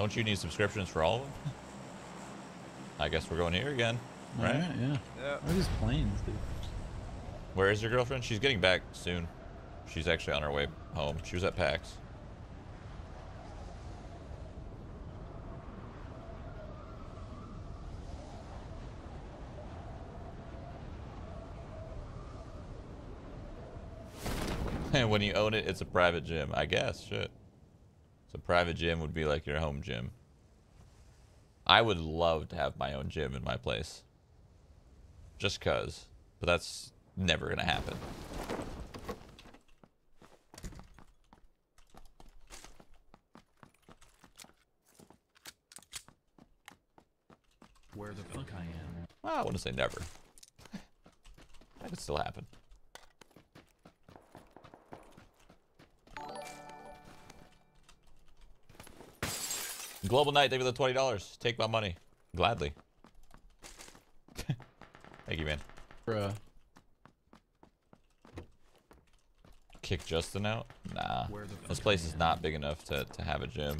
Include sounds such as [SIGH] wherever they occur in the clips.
Don't you need subscriptions for all of them? I guess we're going here again, oh, right? Alright, yeah. Yeah. What are these planes, dude? Where is your girlfriend? She's getting back soon. She's actually on her way home. She was at PAX. [LAUGHS] And when you own it, it's a private gym. I guess, shit. So private gym would be like your home gym. I would love to have my own gym in my place. Just cuz. But that's never gonna happen. Where the fuck I am? Well, I wouldn't say never. [LAUGHS] that could still happen. Global Night, thank you for the twenty dollars. Take my money, gladly. [LAUGHS] thank you, man. Bruh. Kick Justin out? Nah. This place is not big enough to, to have a gym.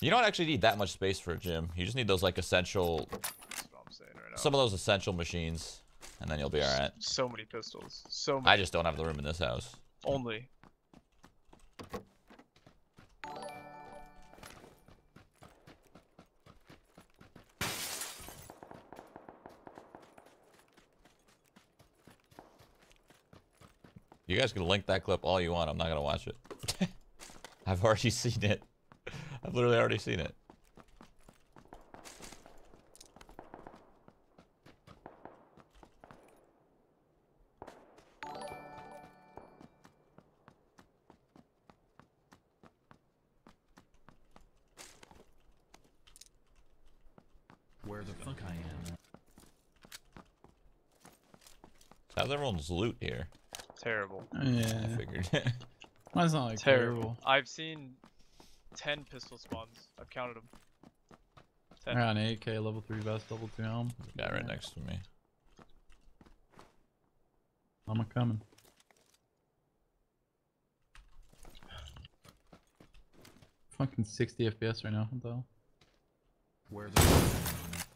You don't actually need that much space for a gym. You just need those like essential, That's what I'm saying right now. some of those essential machines, and then you'll be all right. So many pistols. So many. I just don't have the room in this house. Only. You guys can link that clip all you want. I'm not gonna watch it. [LAUGHS] I've already seen it. I've literally already seen it. Where the fuck am I am? How's everyone's loot here? Terrible. Yeah. I Yeah. figured. [LAUGHS] Mine's not like Terrible. terrible. I've seen 10 pistol spawns. I've counted them. 10. Around 8k, level 3 vest, level 2 helm. Guy right next to me. I'm a coming. Fucking 60 FPS right now. What the hell? Where the fuck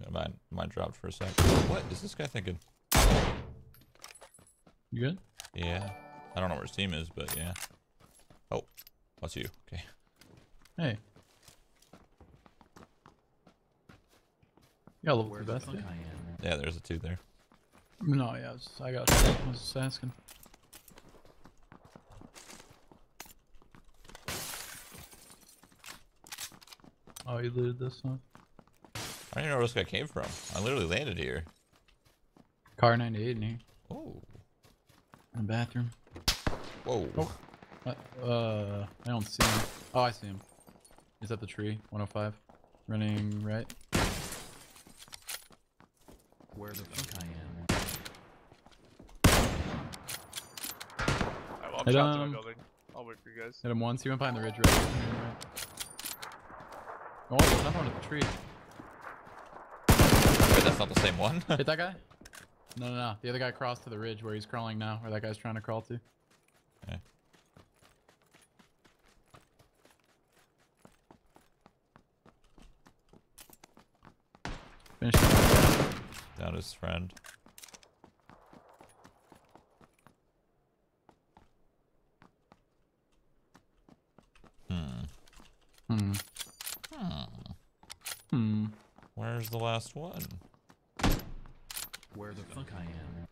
Yeah, mine, mine dropped for a sec. What is this guy thinking? You good? Yeah. I don't know where his team is, but yeah. Oh, that's you. Okay. Hey. Yeah, got I am? level Where 3 the vest? fuck yeah? Yeah, there's a two there. No, yeah, I, was, I got. I was just asking. Oh, you looted this one? I don't even know where this guy came from. I literally landed here. Kar98 in here. Oh. In the bathroom. Whoa. Oh. Uh, uh, I don't see him. Oh, I see him. He's at the tree, 105. Running right. Where the fuck I am? Alright, well, I'm Hit shot to my him. building. I'll wait for you guys. Hit him once. He went behind the ridge right. right. Oh, there's another one at the tree. Wait, that's not the same one? Hit that guy? No, no, no. The other guy crossed to the ridge where he's crawling now, where that guy's trying to crawl to. Okay. Finish. Down his friend. Hmm. Hmm. Hmm. Hmm. Where's the last one? Where the fuck I am?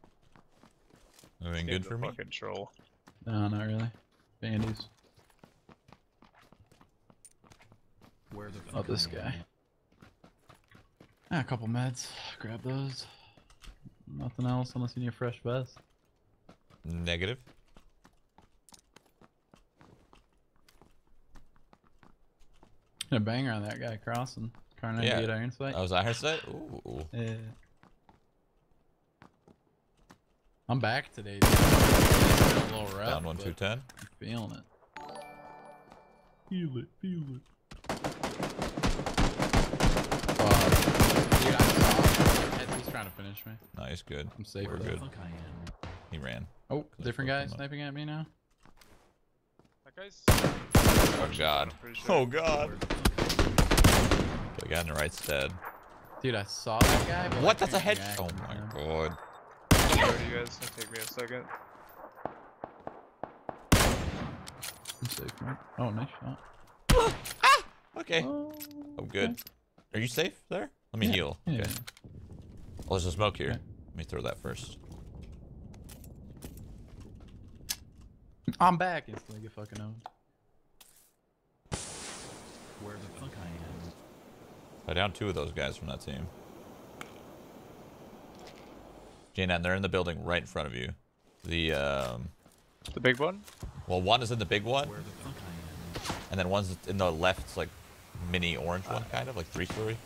Anything Game's good for me? Control. No, not really. Bandies. Where the fuck Oh, this I guy. am? Ah, a couple meds. Grab those. Nothing else unless you need a fresh vest. Negative. A banger on that guy crossing. Car Yeah. 98 iron sight. Oh, was that her set? Ooh. Yeah. I'm back today. Dude. It's a little rough, Down one, two, ten. I'm feeling it. Feel it, feel it. Uh, dude, I saw He's trying to finish me. Nice, good. I'm safe. We're Where though. the good. fuck I am? He ran. Oh, different guy sniping at me now. That guy's. construction zone, god. Sure. Oh god. Where the fuck The guy on the right's dead. Dude, I saw that guy. But I What? That's a couldn't head. Oh my time. god. Sorry, you guys. It'll take me a second. I'm safe, right? Oh, nice shot. Ah! Okay. Oh, I'm good. Are you safe there? Let me Yeah, heal. yeah. Okay. Oh, there's a smoke here. Yeah. Let me throw that first. I'm back instantly. Get fucking owned. Where the fuck I am? I downed two of those guys from that team. Janan, they're in the building right in front of you. The um, The big one? well, one is in the big one, Where the fuck I am? and then one's in the left, like mini orange one, kind of like three story.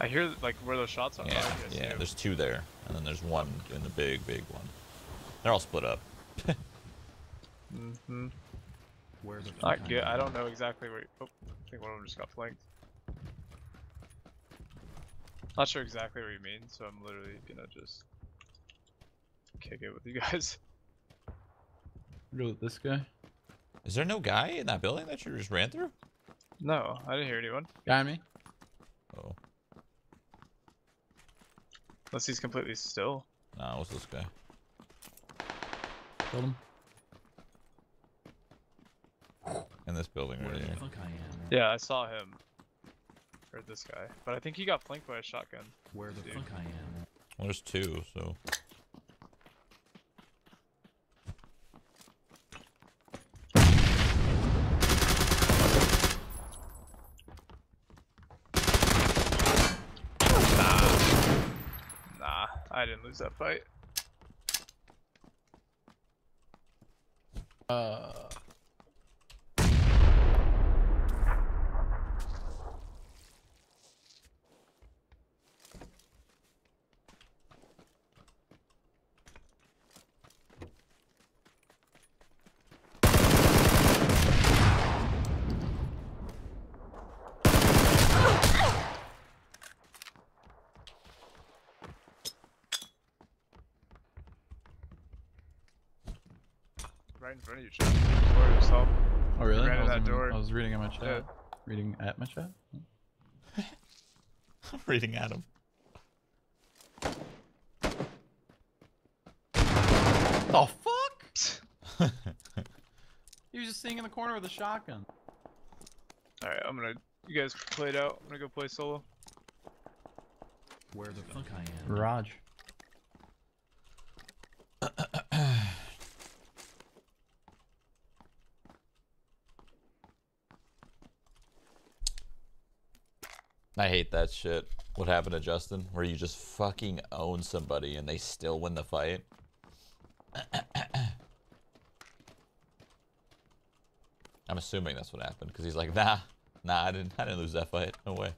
I hear like where those shots are. Yeah, Oh, yeah. There's two there, and then there's one in the big, big one. They're all split up. mm-hmm. Where the Not I good. I don't know exactly where. Oh, I think one of them just got flanked. Not sure exactly what you mean, so I'm literally gonna just kick it with you guys. [LAUGHS] Go with this guy. Is there no guy in that building that you just ran through? No, I didn't hear anyone. Guy on me. Oh, Unless he's completely still. no, what's this guy. Killed him. In this building Where right the here. fuck I am? Yeah, I saw him. Or this guy. But I think he got flanked by a shotgun. Where the Dude. fuck I am? Well, there's two, so. Nah, I didn't lose that fight. Uh. Right in front of you, Chad. Or yourself. Oh really? Ran I was, that in- door. I was reading at my chat. Yeah. Reading at my chat. I'm [LAUGHS] reading at him. Oh fuck! [LAUGHS] He was just sitting in the corner with a shotgun. Alright, I'm gonna. You guys play it out. I'm gonna go play solo. Where the fuck I am? Raj. I hate that shit. What happened to Justin? Where you just fucking own somebody and they still win the fight? [COUGHS] I'm assuming that's what happened because he's like, nah, nah, I didn't, I didn't lose that fight. No way.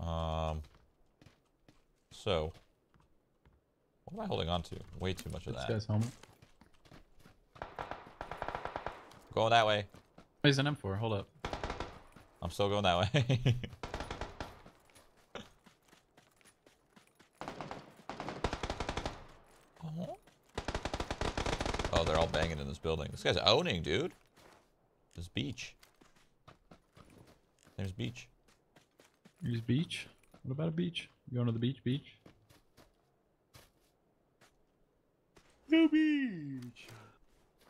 Um. So, what am I holding on to? Way too much of This that. guy's helmet. Going that way. Oh, he's an M4. Hold up. I'm still going that way. oh. [LAUGHS] Oh, they're all banging in this building. This guy's owning, dude. This beach. There's beach. There's beach. What about a beach? You going to the beach? Beach. The beach.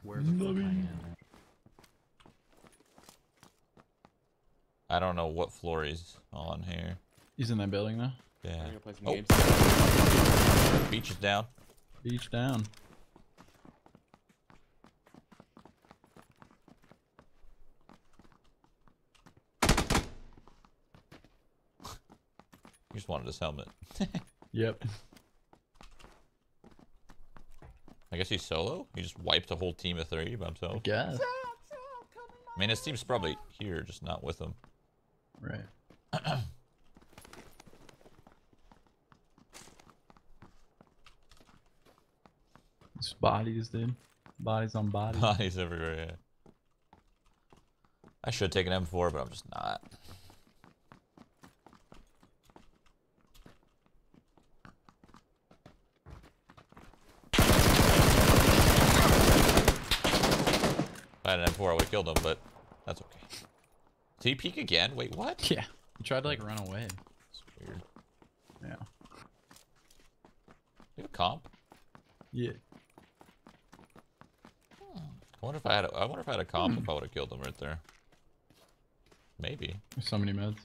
Where the fuck I Loving. am? I don't know what floor he's on here. He's in that building now. Yeah. I'm gonna play some Oh. games. Beach is down. Beach down. [LAUGHS] He just wanted his helmet. [LAUGHS] Yep. I guess he's solo. He just wiped a whole team of three by I himself. guess. I mean, his team's probably here, just not with him. Right. [CLEARS THROAT] It's bodies, dude. Bodies on bodies. [LAUGHS] Bodies everywhere, yeah. I should take an M4, but I'm just not. I had an M4, I would have killed him, but that's okay. Did he peek again? Wait, what? Yeah. He tried to like run away. That's weird. Yeah. You have a comp? Yeah. Hmm. I wonder if I had a, I wonder if I had a comp if I would have killed him right there. Maybe. There's so many meds.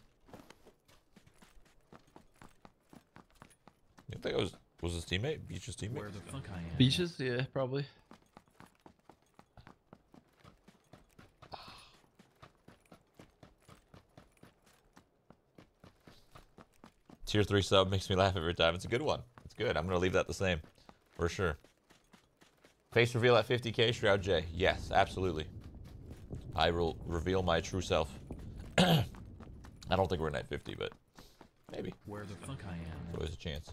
You think it was was his teammate? Beach's teammate? Where the fuck I am? Beaches? Yeah, probably. Tier 3 sub makes me laugh every time. It's a good one. It's good. I'm going to leave that the same. For sure. Face reveal at 50k, Shroud J. Yes, absolutely. I will reveal my true self. [CLEARS THROAT] I don't think we're in at 50, but maybe. Where the fuck I am? There's always a chance.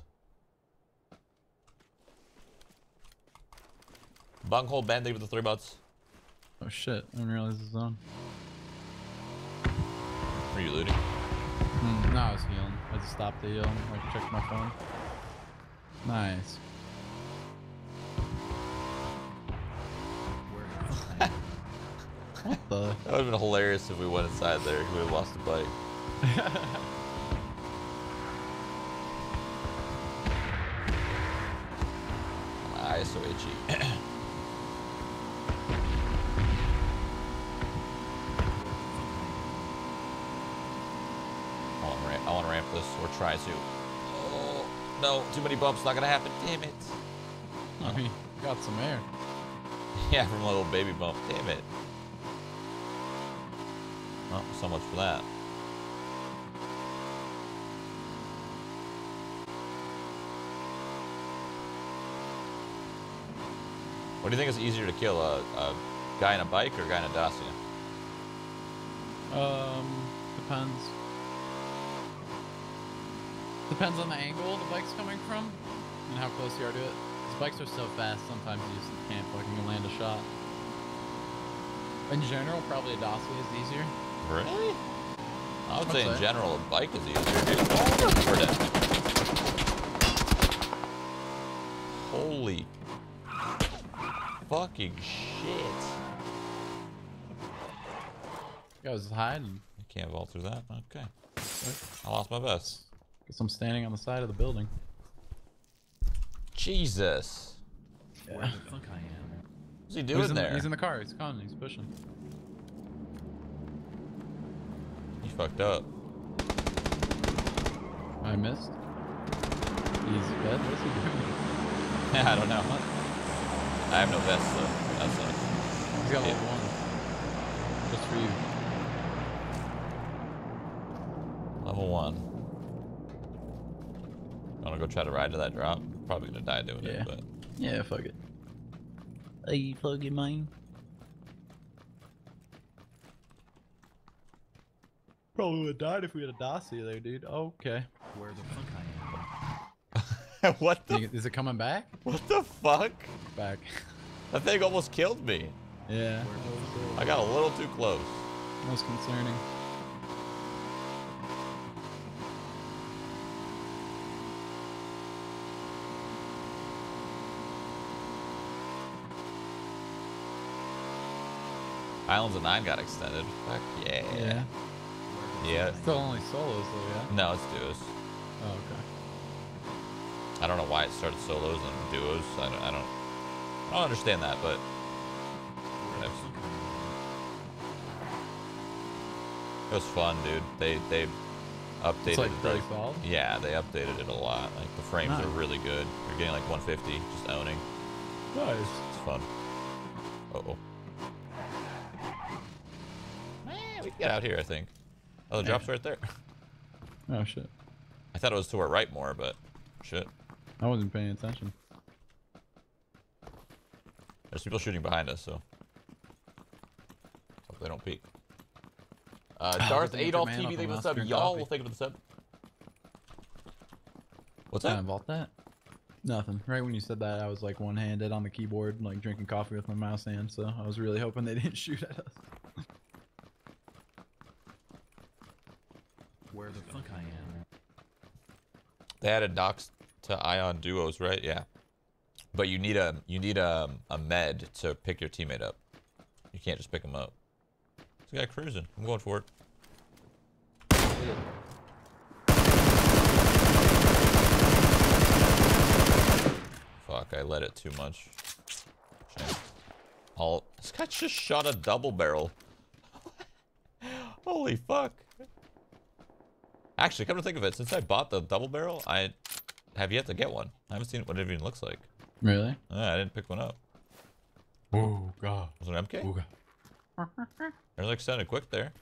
Bunghole Bendy with the three butts. Oh shit! I didn't realize it's on. Are you looting? Hmm, no, I was healing. I just stopped the um, healing. Like checked my phone. Nice. Where the fuck I am? What the? That would have been hilarious if we went inside there. We would have lost the bike. [LAUGHS] Ah, my eyes so itchy. [CLEARS THROAT] I want to ramp, I want to ramp this or try to. Oh, no, too many bumps. Not gonna happen. Damn it. [LAUGHS] I mean, got some air. [LAUGHS] Yeah, from a little baby bump. Damn it. Well, so much for that. What do you think is easier to kill, a, a guy in a bike or a guy in a Dacia? Um, depends. Depends on the angle the bike's coming from and how close you are to it. Because bikes are so fast, sometimes you just can't fucking land a shot. In general, probably a Dacia is easier. Really? I would I'd say in general, a bike is easier, dude. We're dead. Holy fucking shit. Guy was hiding. I can't vault through that. Okay. I lost my vest. Guess I'm standing on the side of the building. Jesus. Where the fuck I am? What's he doing in there? The, he's in the car. He's coming. He's pushing. He fucked up. I missed. He's dead. What's he doing? [LAUGHS] I don't know. I have no vest, so that sucks. He's got Yeah. level one. Just for you. Level one. Wanna go try to ride to that drop? Probably gonna die doing Yeah. it, but Yeah, fuck it. Are you fucking mine? Probably would have died if we had a Dacia there, dude. Okay. Where the fuck I am? [LAUGHS] what the Is it coming back? what the fuck? Back. [LAUGHS] That thing almost killed me. Yeah. That Where the was, I got a little too close. that was concerning. Islands of Nyne got extended. Fuck yeah. Yeah. Yeah. Still only solos though, yeah? No, it's duos. Oh, okay. I don't know why it started solos and duos. I don't. I don't, I don't understand that, but Where the Nice. fuck I it was fun, dude. They they updated It's like pretty solid. Yeah, they updated it a lot. Like the frames are really good. You're getting like 150 just owning. Nice. It's fun. Uh oh. Get out here, I think. Oh, the drop's right there. [LAUGHS] Oh shit. I thought it was to our right more, but shit. I wasn't paying attention. There's people shooting behind us, so hope they don't peek. Uh, [LAUGHS] Ah, Darth Adolf TV, thank you for the sub. Y'all will thank you for the sub. What's that? vault that? Nothing. Right when you said that, I was like one-handed on the keyboard, like drinking coffee with my mouse hand. So I was really hoping they [LAUGHS] didn't shoot at us. Where the fuck I am? They added docks to Ion duos, right? Yeah. But you need a you need a a med to pick your teammate up. You can't just pick him up. This guy cruising. I'm going for it. Fuck, I let it too much. All this guy just shot a double barrel. [LAUGHS] Holy fuck. Actually, come to think of it, since I bought the double barrel, I have yet to get one. I haven't seen what it even looks like. Really? Yeah, I didn't pick one up. Oh god. Was it an MK? Oh god. It like sounded quick there.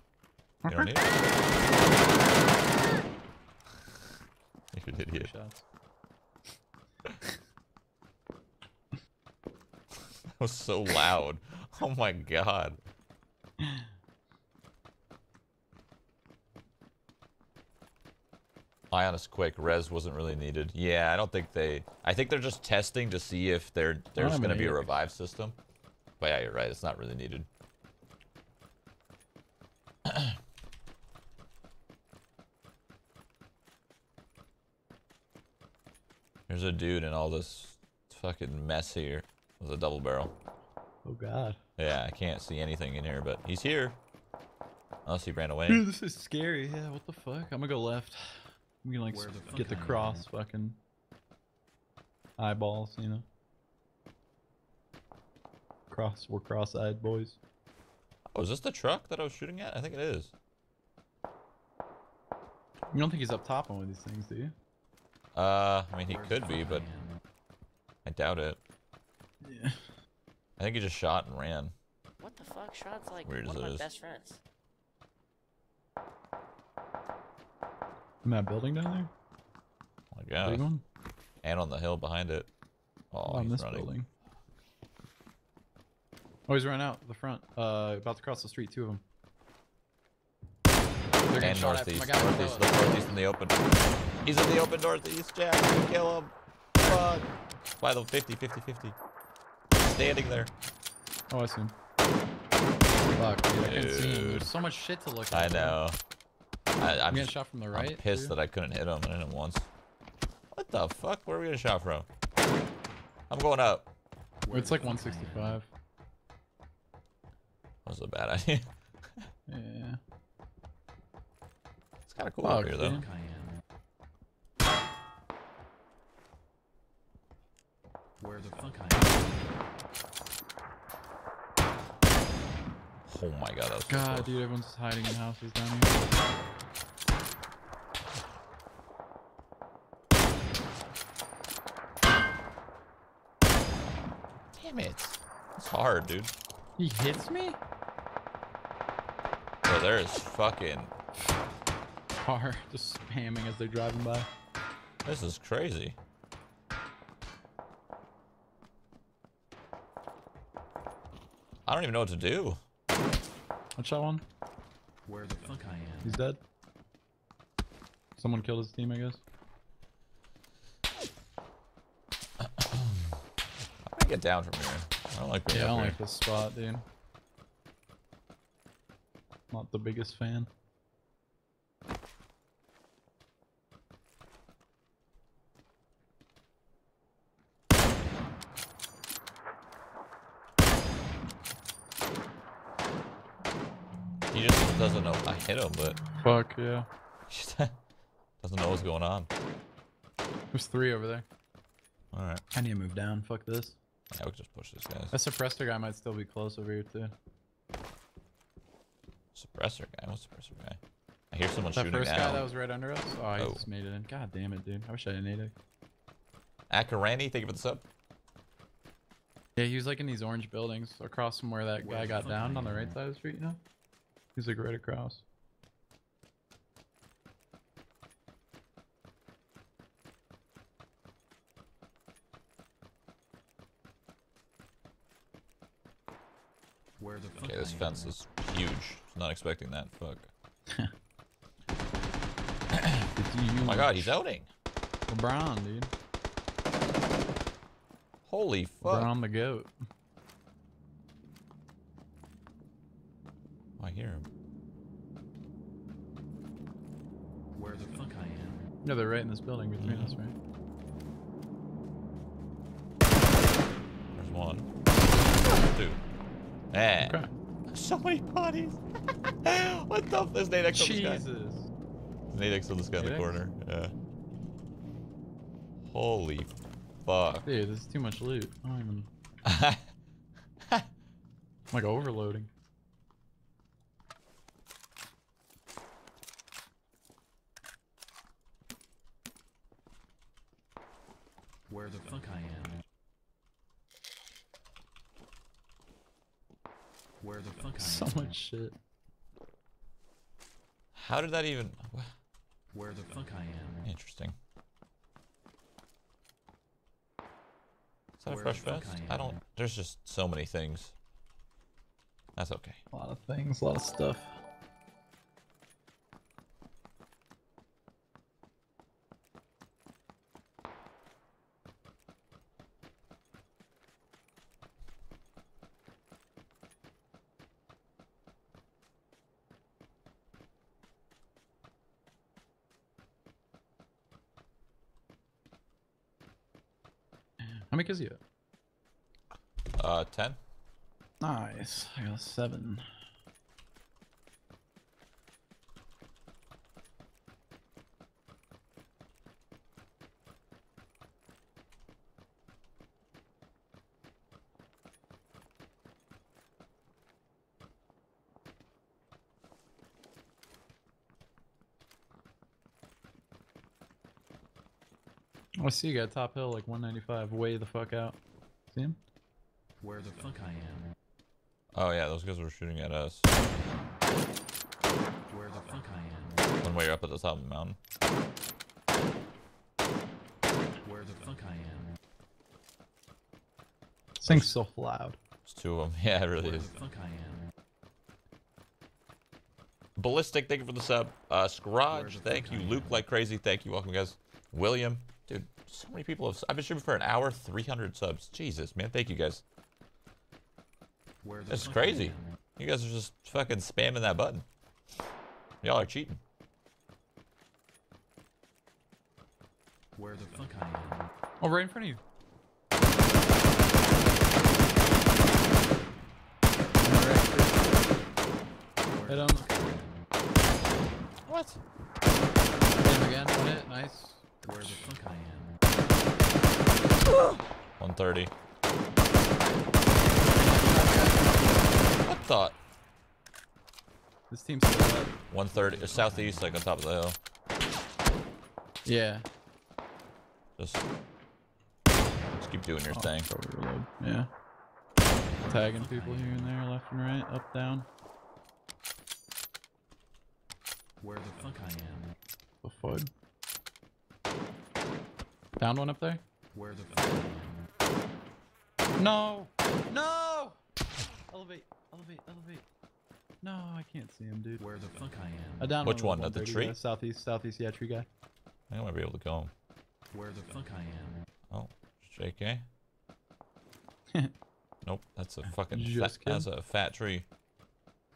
You don't need it? [LAUGHS] You're an idiot. Shots. [LAUGHS] That was so loud. Oh my god. Ionis quick res wasn't really needed. Yeah, I don't think they. I think they're just testing to see if there there's going to be a revive system. But yeah, you're right. It's not really needed. [CLEARS THROAT] There's a dude in all this fucking mess here with a double barrel. Oh god. Yeah, I can't see anything in here, but he's here. Unless he ran away. Dude, [LAUGHS] this is scary. Yeah, what the fuck? I'm gonna go left. I'm gonna like Where the get the fuck I am. cross fucking eyeballs, you know. Cross, we're cross-eyed boys. Oh, is this the truck that I was shooting at? I think it is. You don't think he's up top on one of these things, do you? Uh, I mean, he Where the could be, fuck but am. I doubt it. Yeah. I think he just shot and ran. What the fuck? Shroud's like Weird as one of my is. best friends. In that building down there? I Big guess. one? And on the hill behind it. Oh, on he's this running. building. Oh, he's running out the front. Uh, about to cross the street, two of them. They're And northeast. below Northeast. northeast in the open. He's in the open northeast, Jack. Kill him. Fuck. By the 50, 50, 50. Standing there. Oh, I see him. Fuck, dude, I can't see him. There's so much shit to look at. I know. I, I'm I'm, getting shot from the right. I'm pissed too. that I couldn't hit him. I hit him once. What the fuck? Where are we getting shot from? I'm going up. Where It's like fuck I am. 165. That was a bad [LAUGHS] idea. Yeah. It's kind of cool Fuck, up here, though. dude. I am. Where the fuck I am. Oh my god, that was God, close. dude, everyone's hiding in houses down here. Damn it. It's hard, dude. He hits me? Bro, there is fucking. Car just spamming as they're driving by. This is crazy. I don't even know what to do. I shot one. Where the fuck I am. He's dead. Someone killed his team, I guess. How do I get down from here? I don't like being Yeah, I don't like this spot, dude. Not the biggest fan. He just doesn't know. I hit him, but Fuck, yeah. [LAUGHS] doesn't know what's going on. There's three over there. Alright. I need to move down. Fuck this. Yeah, we can just push this guy. That suppressor guy might still be close over here, too. Suppressor guy. What's suppressor guy? I hear someone That shooting first now. guy that was right under us? Oh, he Oh. just made it in. God damn it, dude. I wish I had naded. Akarani, thank you for the sub. Yeah, he was like in these orange buildings across from where that Where guy got down on the right side of the street, you know? He's like right across. Where the fuck Okay, this fence is huge. Not expecting that. Fuck. Oh [COUGHS] my god, he's outing. LeBron, dude. Holy fuck. LeBron the goat. Oh, I hear him. Where the fuck I am. No, they're right in this building between Mhm. us, right? There's one. Two. Man, Okay. So many bodies. [LAUGHS] what the? There's Nadex on this guy. Jesus. Nadex on this guy in the corner. Yeah. Holy fuck. Dude, this is too much loot. I don't even. [LAUGHS] I'm like overloading. Where the fuck I am? Where the fuck I So much shit. How did that even? Where the fuck I am? Interesting. Is that a fresh the vest? I I don't. There's just so many things. That's okay. A lot of things, a lot of stuff. Many kills you? Uh, ten. Nice. I got seven. I see you got top hill like 195 way the fuck out. See him? Where the fuck I am? Oh yeah, those guys were shooting at us. Where the fuck I am? When we were up at the top of the mountain. Where the fuck I am? This thing's so loud. It's two of them. [LAUGHS] Yeah, it really Where the is. fuck I am? Ballistic, thank you for the sub. Uh, Scrooge, thank you. Luke like crazy, thank you. Welcome guys. William, dude, so many people have. I've been streaming for an hour, 300 subs. Jesus, man, thank you guys. Where the That's crazy. You guys are just fucking spamming that button. Y'all are cheating. Where the fuck I am? Oh, right in front of you. Hit the him. fuck I am? What? Hit him again. One hit. Nice. Where the fuck I am? 130. What the? This team's still up. 130. uh, Southeast, like on top of the hill. Yeah. Just, just keep doing your Oh, thing. probably reload. Yeah. Tagging people here and there, left and right, up, down. Where the fuck I am? The fud. Found one up there? Where the fuck I am? No! No! Elevate, elevate, elevate. No, I can't see him, dude. Where the fuck I I am? down Which one one, at the tree? guys, Southeast, southeast, yeah, tree guy. I think I might be able to go him. Where the fuck I am? Oh, JK. [LAUGHS] Nope, that's a fucking fat, Just kidding. that's a fat tree.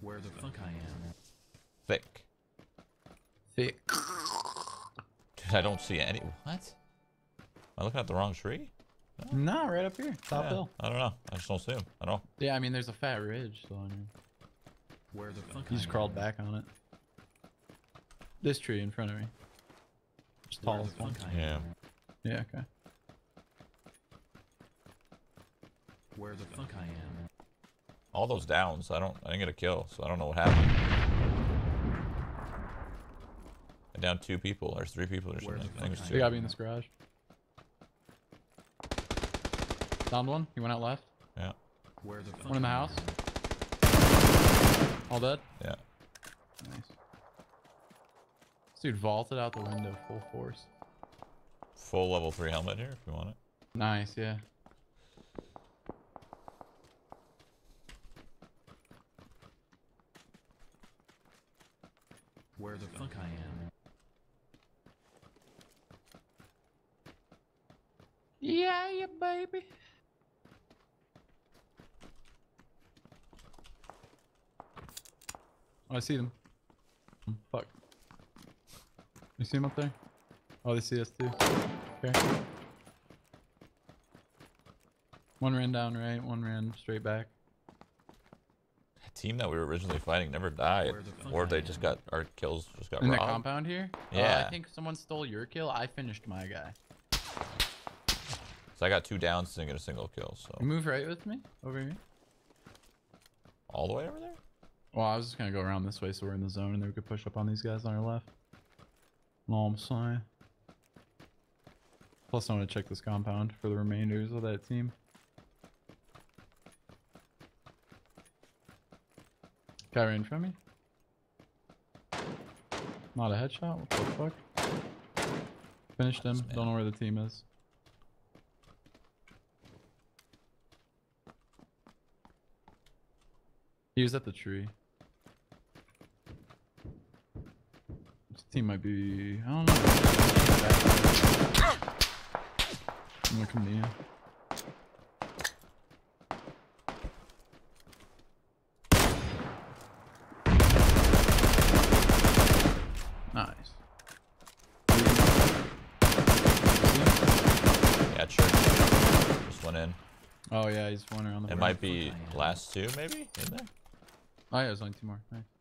Where the fuck I am? Thick. Thick. Dude, I don't see any. What? Am I looking at the wrong tree? No, right up here, top Yeah, hill. I don't know. I just don't see him. at don't. Yeah, I mean, there's a fat ridge, so I mean, Where the fuck he just crawled back on it. This tree in front of me. Just Where the tallest one. fuck Yeah. am? Yeah, okay. Where the fuck I am? All those downs. I don't. I didn't get a kill, so I don't know what happened. I downed two people or three people or Where something. the I think it was fuck They two. got me in this garage. Downed one. He went out left. Yeah. Where the fuck One in the house. All dead. Yeah. Nice. This dude vaulted out the window full force. Full level three helmet here if you want it. Nice, yeah. Where the fuck I am? Yeah, yeah, baby. Oh, I see them. Fuck. You see them up there? Oh, they see us too. Okay. One ran down right, one ran straight back. That team that we were originally fighting never died, the or they just got our kills just got In the compound here? Uh, Yeah. I think someone stole your kill. I finished my guy. So I got two downs and get a single kill. So You move right with me over here. all the way over there. Well, I was just gonna go around this way so we're in the zone and then we could push up on these guys on our left. What I'm? Plus, I want to check this compound for the remainders of that team. Guy in front of me. Not a headshot. What the fuck? Finished him. Don't know where the team is. He was at the tree. Team might be. I don't know. I'm gonna come you. Nice. Yeah, church. Just went in. Oh yeah, he's one around the. It might be last two, maybe in there. Oh yeah, there's only two more. Nice.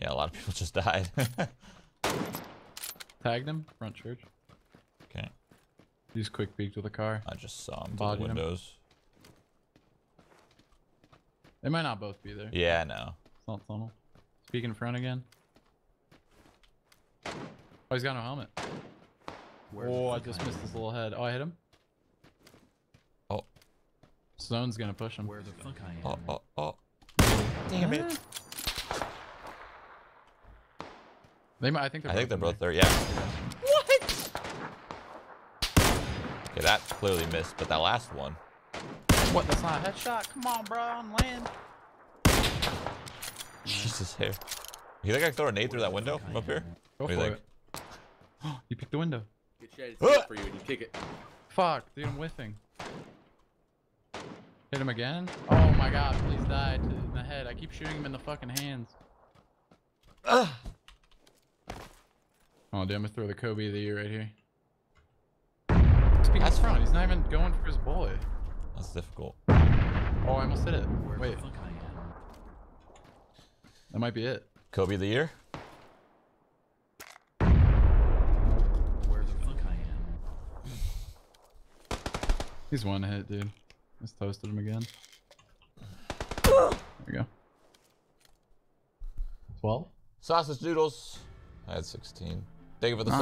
Yeah, a lot of people just died. [LAUGHS] Tagged him. Front church. okay, He's quick peeked with a car. I just saw him through the Bodied him. windows. They might not both be there. Yeah, I know. It's not tunnel. Speak in front again. Oh, he's got no helmet. Where Oh, I just missed am. his little head. Oh, I hit him. Oh. Stone's gonna push him. Where the fuck I Oh, am. oh, oh. Damn it. They might. I think they're. I think they're both there. there. Yeah. What? Okay, that clearly missed, but that last one. What? That's not a headshot. Come on, bro. On land. Jesus hair. You think I can throw a nade through that window from up here? Go What do [GASPS] for you it. you picked the window. Good shit. It's for you and you kick it. Fuck, dude, I'm whiffing. Hit him again? Oh my god, please die in the head. I keep shooting him in the fucking hands. Ugh. Oh, dude, I'm gonna throw the Kobe of the year right here. Speaking That's of front, he's not even going for his boy. That's difficult. Oh, I almost hit it. Where Wait, the fuck I am. that might be it. Kobe of the year? Where the fuck I am. He's one hit, dude. Just toasted him again. There we go. 12? Sausage noodles. I had 16. Thank you for the Ah.